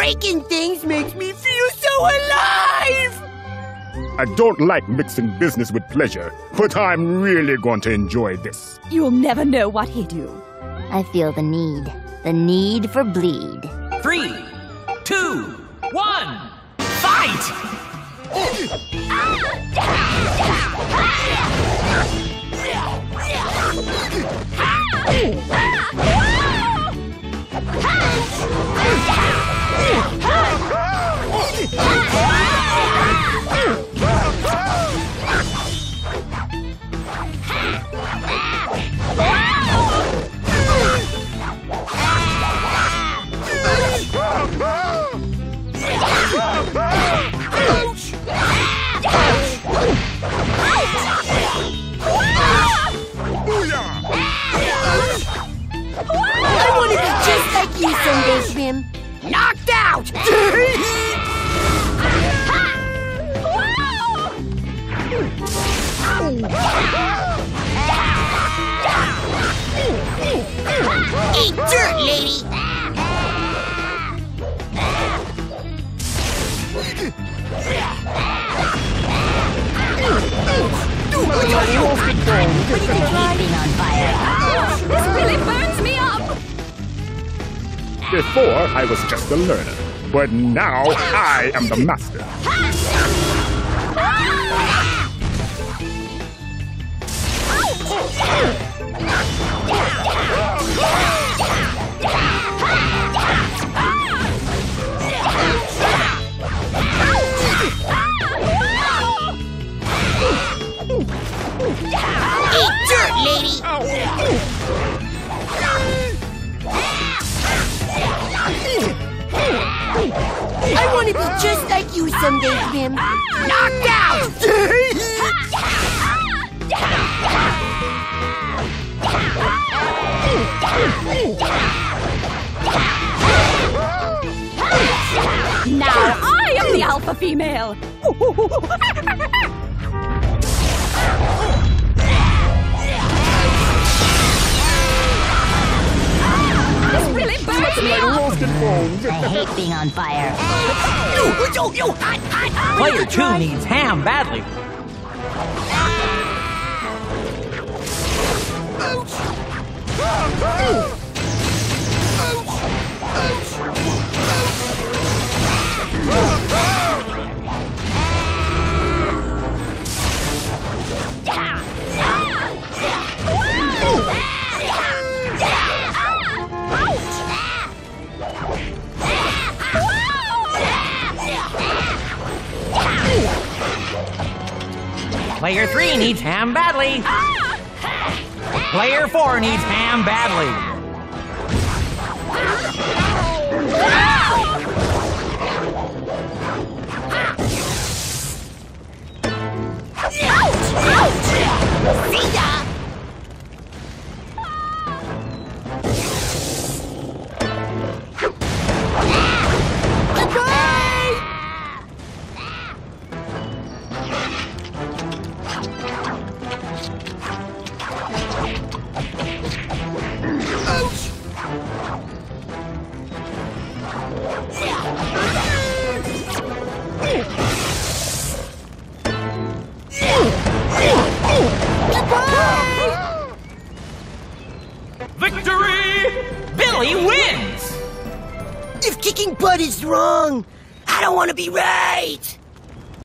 breaking things makes me feel so alive! I don't like mixing business with pleasure, but I'm really going to enjoy this. You'll never know what he'd do. I feel the need. The need for bleed. Three, two, one, fight! Ah! Before, I was just a learner, but now I am the master. Ah! I want to be just like you someday, Grim. Knocked out! Now I am the alpha female! up! I hate being on fire. you, yo, yo, hot, hot, hot. Player two needs ham badly. Player three needs ham badly. Ah! Player four needs ham badly. Wins! If kicking butt is wrong, I don't want to be right!